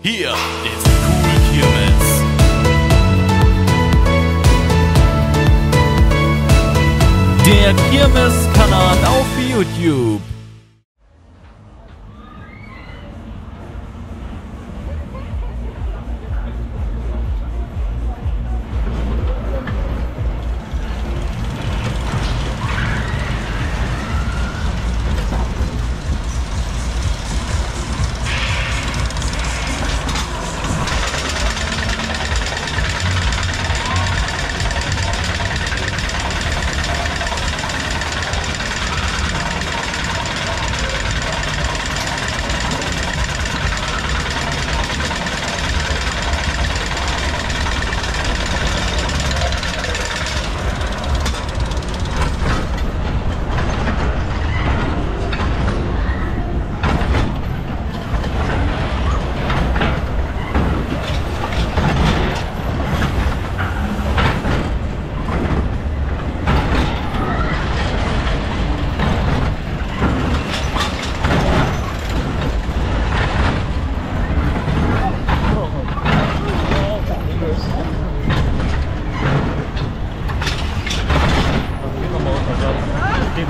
Hier ist Cool Kirmes. Der Kirmes-Kanal auf YouTube.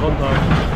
Grundlage.